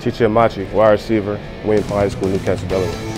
Chichi Amachi, wide receiver, William High School, Newcastle, Delaware.